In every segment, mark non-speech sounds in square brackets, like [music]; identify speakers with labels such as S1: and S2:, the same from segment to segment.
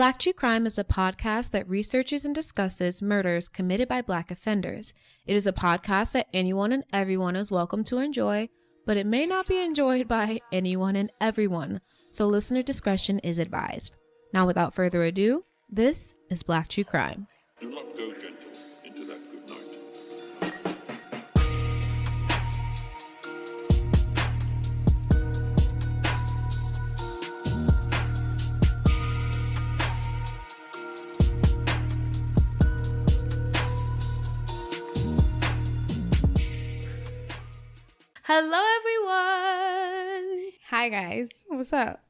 S1: Black True Crime is a podcast that researches and discusses murders committed by Black offenders. It is a podcast that anyone and everyone is welcome to enjoy, but it may not be enjoyed by anyone and everyone, so listener discretion is advised. Now, without further ado, this is Black True Crime. Hello, everyone.
S2: Hi guys, what's up?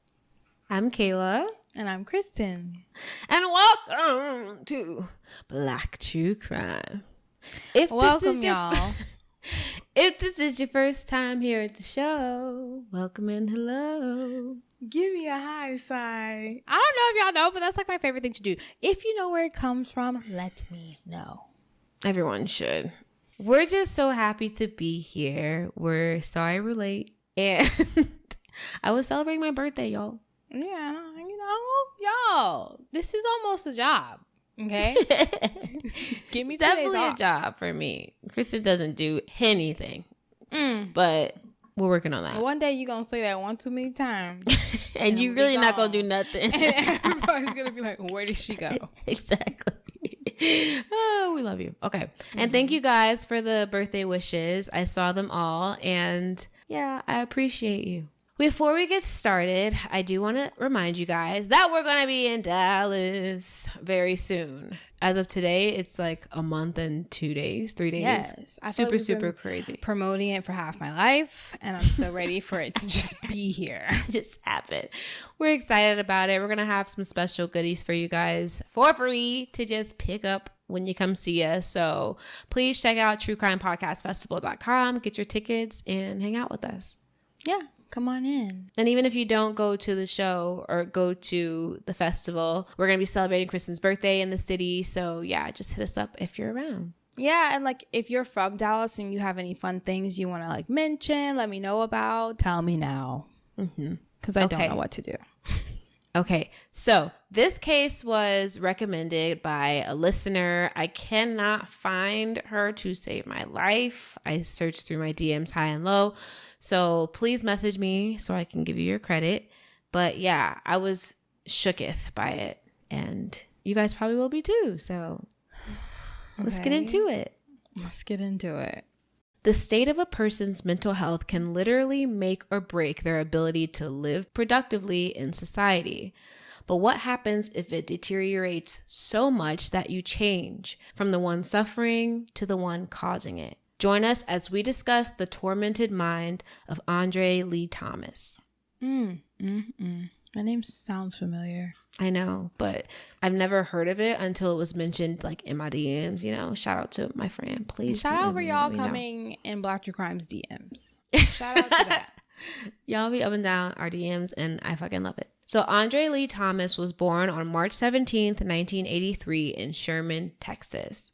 S1: I'm Kayla,
S2: And I'm Kristen.
S1: and welcome to Black True Crime. If
S2: Welcome, y'all. [laughs]
S1: If this is your first time here at the show, welcome and hello.
S2: Give me a high sigh. I don't know if y'all know, but that's like my favorite thing to do. If you know where it comes from, let me know.
S1: Everyone should. We're just so happy to be here. We're sorry we're late. And [laughs] I was celebrating my birthday, y'all.
S2: Yeah, you know, y'all, this is almost a job. Okay, Just [laughs] give me
S1: Definitely a
S2: off.
S1: job for me. Kristen doesn't do anything,
S2: Mm.
S1: but we're working on that.
S2: One day you're gonna say that one too many times, [laughs]
S1: and you
S2: and we
S1: really not gonna do nothing.
S2: and everybody's gonna be like, "Where did she go?"
S1: exactly. [laughs] oh, we love you. Okay. And thank mm-hmm. you guys for the birthday wishes. I saw them all and yeah, I appreciate you. Before we get started, I do want to remind you guys that we're going to be in Dallas very soon. As of today, it's like a month and two days, three days.
S2: Yes, I
S1: super,
S2: like
S1: super crazy.
S2: Promoting it for half my life, and I'm so ready for it to just be here. [laughs]
S1: just happen. We're excited about it. We're gonna have some special goodies for you guys for free to just pick up when you come see us. So please check out truecrimepodcastfestival.com, get your tickets, and hang out with us.
S2: Yeah, come on in.
S1: And even if you don't go to the show or go to the festival, we're gonna be celebrating Kristen's birthday in the city. So yeah, just hit us up if you're around.
S2: Yeah, and like if you're from Dallas and you have any fun things you want to like mention, let me know about. Tell me now, mm-hmm. because I
S1: Okay.
S2: don't know what to do. [laughs]
S1: Okay, so this case was recommended by a listener. I cannot find her to save my life. I searched through my DMs high and low. So please message me so I can give you your credit. But yeah, I was shooketh by it. And you guys probably will be too. So let's get into it.
S2: Let's get into it.
S1: The state of a person's mental health can literally make or break their ability to live productively in society. But what happens if it deteriorates so much that you change from the one suffering to the one causing it? Join us as we discuss the tormented mind of Andre Lee Thomas.
S2: Mm, mm, mm. My name sounds familiar.
S1: I know, but I've never heard of it until it was mentioned like in my DMs, you know. Shout out to my friend. Please
S2: Shout
S1: DM
S2: out for y'all
S1: me know.
S2: coming in Black True Crimes DMs. [laughs] Shout out to that.
S1: Y'all be up and down our DMs, and I fucking love it. So, Andre Lee Thomas was born on March 17th, 1983, in Sherman, Texas.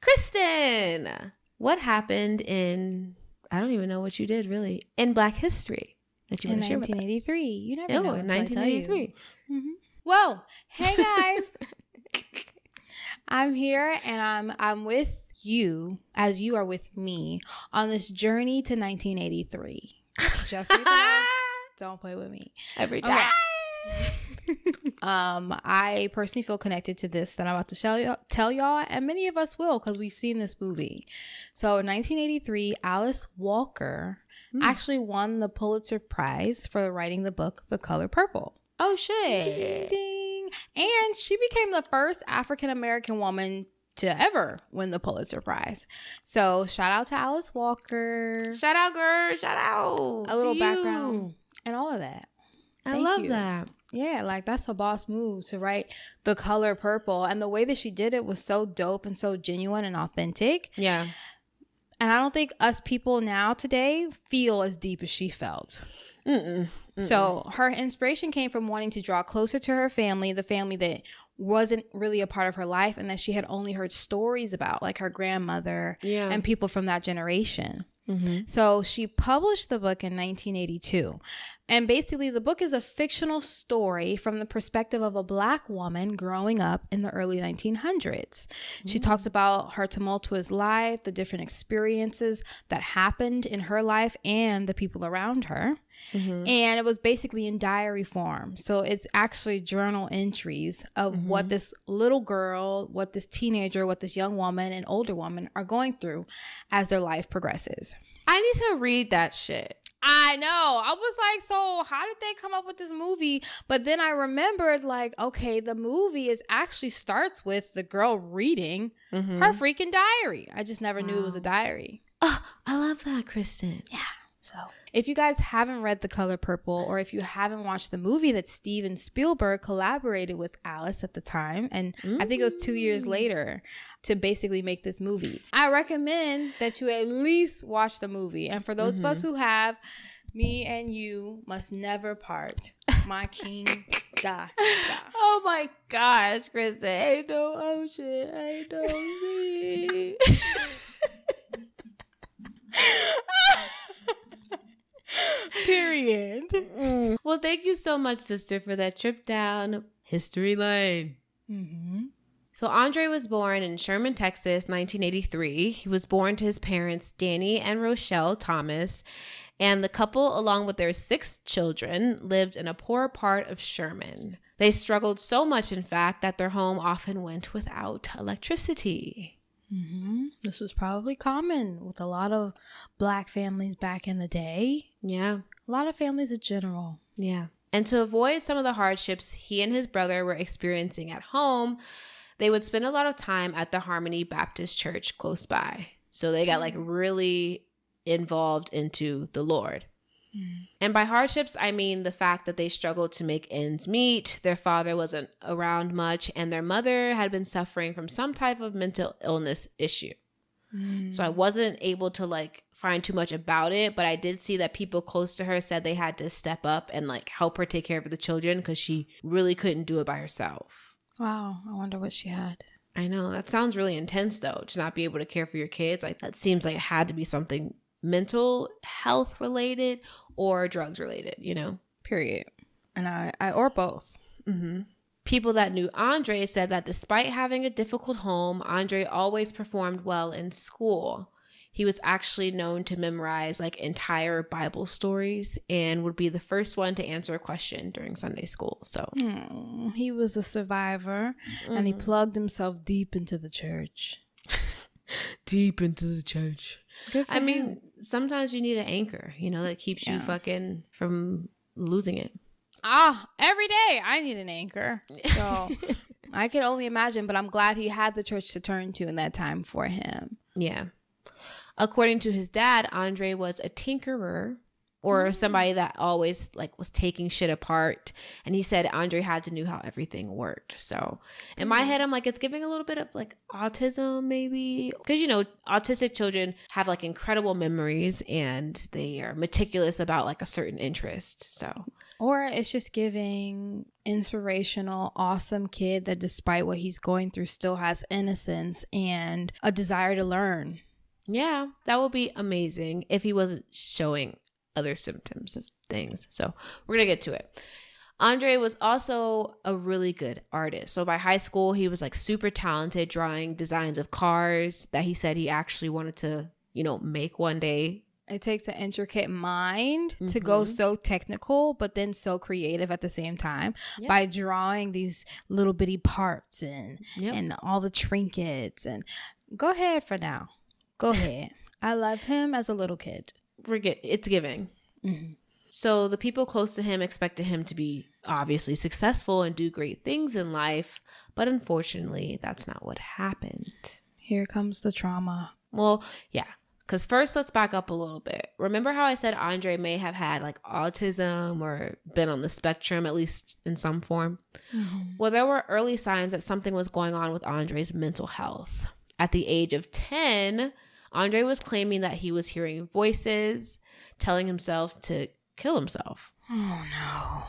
S1: Kristen, what happened in, I don't even know what you did really, in Black history that you
S2: In
S1: want to share with us?
S2: 1983, you never know.
S1: in
S2: until I tell you.
S1: 1983. Mm-hmm.
S2: Whoa, hey guys. [laughs] I'm here and I'm I'm with you as you are with me on this journey to 1983. Just so you know, [laughs] don't play with me.
S1: Every
S2: Okay. [laughs] Um, I personally feel connected to this that I'm about to tell y'all, tell y'all, and many of us will because we've seen this movie. So, in 1983, Alice Walker actually won the Pulitzer Prize for writing the book *The Color Purple*.
S1: Oh,
S2: Ding,
S1: shit.
S2: ding. And she became the first African American woman to ever win the Pulitzer Prize. So shout out to Alice Walker.
S1: Shout out, girl. Shout out.
S2: A little background
S1: you.
S2: and all of that.
S1: I love
S2: you.
S1: that.
S2: Yeah, like that's a boss move to write the color purple. And the way that she did it was so dope and so genuine and authentic.
S1: Yeah.
S2: And I don't think us people now today feel as deep as she felt.
S1: Mm-mm.
S2: So her inspiration came from wanting to draw closer to her family, the family that wasn't really a part of her life and that she had only heard stories about, like her grandmother
S1: Yeah.
S2: and people from that generation.
S1: Mhm.
S2: So she published the book in 1982. And basically, the book is a fictional story from the perspective of a black woman growing up in the early 1900s. She mm. talks about her tumultuous life, the different experiences that happened in her life and the people around her. Mm-hmm. And it was basically in diary form. So it's actually journal entries of mm-hmm. what this little girl, what this teenager, what this young woman and older woman are going through as their life progresses.
S1: I need to read that shit.
S2: I know. I was like, so how did they come up with this movie? But then I remembered, like, okay, the movie is actually starts with the girl reading mm-hmm. her freaking diary. I just never knew it was a diary.
S1: Oh, I love that, Kristen.
S2: Yeah. So if you guys haven't read The Color Purple, or if you haven't watched the movie that Steven Spielberg collaborated with Alice at the time, and I think it was two years mm. later to basically make this movie, I recommend that you at least watch the movie. And for those of us mm-hmm. who have, me and you must never part. My king, die. die.
S1: Oh my gosh, Kristen. Ain't no ocean. Ain't no [laughs] sea. [laughs]
S2: Period.
S1: Mm. Well, thank you so much, sister, for that trip down history lane.
S2: Mm-hmm.
S1: So, Andre was born in Sherman, Texas, 1983. He was born to his parents, Danny and Rochelle Thomas, and the couple, along with their six children, lived in a poor part of Sherman. They struggled so much, in fact, that their home often went without electricity.
S2: Mm-hmm. This was probably common with a lot of black families back in the day.
S1: Yeah.
S2: A lot of families in general.
S1: Yeah. And to avoid some of the hardships he and his brother were experiencing at home, they would spend a lot of time at the Harmony Baptist Church close by. So they got like really involved into the Lord. Hmm. And by hardships, I mean the fact that they struggled to make ends meet, their father wasn't around much, and their mother had been suffering from some type of mental illness issue. Hmm. So I wasn't able to like find too much about it, but I did see that people close to her said they had to step up and like help her take care of the children because she really couldn't do it by herself.
S2: Wow. I wonder what she had.
S1: I know that sounds really intense though to not be able to care for your kids. Like that seems like it had to be something mental health related or drugs related, you know?
S2: Period. And I, I or both. Mm-hmm.
S1: People that knew Andre said that despite having a difficult home, Andre always performed well in school. He was actually known to memorize like entire Bible stories and would be the first one to answer a question during Sunday school. So,
S2: Mm, he was a survivor and he plugged himself deep into the church. [laughs]
S1: deep into the church.
S2: Good for
S1: I
S2: him.
S1: mean, sometimes you need an anchor, you know, that keeps you fucking from losing it.
S2: ah, every day I need an anchor. So [laughs] I can only imagine, but I'm glad he had the church to turn to in that time for him.
S1: Yeah. According to his dad, Andre was a tinkerer or mm-hmm. somebody that always like was taking shit apart and he said Andre had to knew how everything worked. So, in my mm. head I'm like it's giving a little bit of like autism maybe cuz you know autistic children have like incredible memories and they are meticulous about like a certain interest. So,
S2: Or it's just giving inspirational, awesome kid that despite what he's going through still has innocence and a desire to learn.
S1: Yeah, that would be amazing if he wasn't showing other symptoms of things. So we're gonna get to it. Andre was also a really good artist. So by high school, he was like super talented drawing designs of cars that he said he actually wanted to, you know, make one day.
S2: It takes an intricate mind to go mm-hmm. so technical, but then so creative at the same time
S1: Yeah.
S2: by drawing these little bitty parts and
S1: Yep.
S2: and all the trinkets. And go ahead for now. Go ahead. I love him as a little kid.
S1: We're get it's giving. Mm-hmm. So the people close to him expected him to be obviously successful and do great things in life, but unfortunately, that's not what happened.
S2: Here comes the trauma.
S1: Well, yeah. Because first, let's back up a little bit. Remember how I said Andre may have had like autism or been on the spectrum, at least in some form? Mm-hmm. Well, there were early signs that something was going on with Andre's mental health. At the age of 10, Andre was claiming that he was hearing voices, telling himself to kill himself.
S2: Oh no.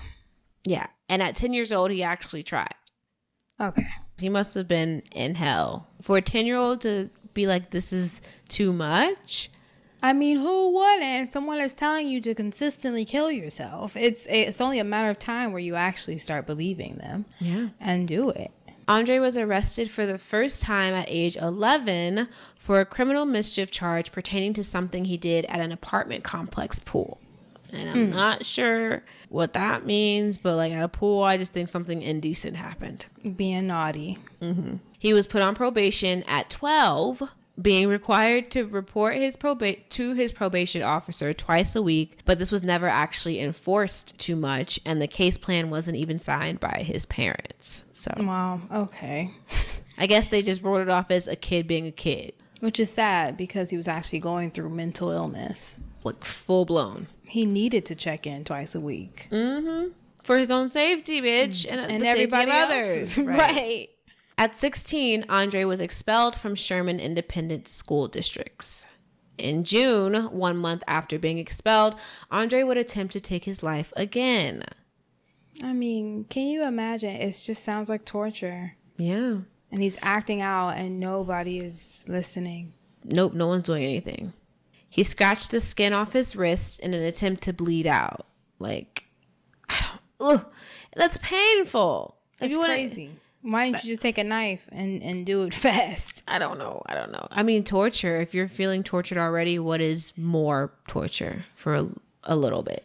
S1: Yeah. And at 10 years old, he actually tried.
S2: Okay.
S1: He must have been in hell. For a 10 year old to be like, this is too much.
S2: I mean, who wouldn't? Someone is telling you to consistently kill yourself. It's it's only a matter of time where you actually start believing them.
S1: Yeah.
S2: And do it.
S1: Andre was arrested for the first time at age 11 for a criminal mischief charge pertaining to something he did at an apartment complex pool. And I'm not sure what that means, but like at a pool, I just think something indecent happened.
S2: Being naughty. Mm-hmm.
S1: He was put on probation at 12, being required to report his probate to his probation officer twice a week, but this was never actually enforced too much and the case plan wasn't even signed by his parents. So,
S2: Wow. Okay. [laughs]
S1: I guess they just wrote it off as a kid being a kid,
S2: Which is sad because he was actually going through mental illness.
S1: like full blown.
S2: He needed to check in twice a week. Mm-hmm.
S1: For his own safety, bitch, mm. and,
S2: and
S1: the
S2: everybody
S1: safety of
S2: else.
S1: others. [laughs]
S2: right.
S1: At 16, Andre was expelled from Sherman Independent School Districts. In June, one month after being expelled, Andre would attempt to take his life again.
S2: I mean, can you imagine? It just sounds like torture.
S1: Yeah.
S2: And he's acting out and nobody is listening.
S1: Nope, no one's doing anything. He scratched the skin off his wrist in an attempt to bleed out. Like, I don't, ugh, that's painful.
S2: It's
S1: you wanna-
S2: crazy. Why didn't you just take a knife and, and do it [laughs] fast?
S1: I don't know. I don't know. I mean, torture. If you're feeling tortured already, what is more torture for a, a little bit?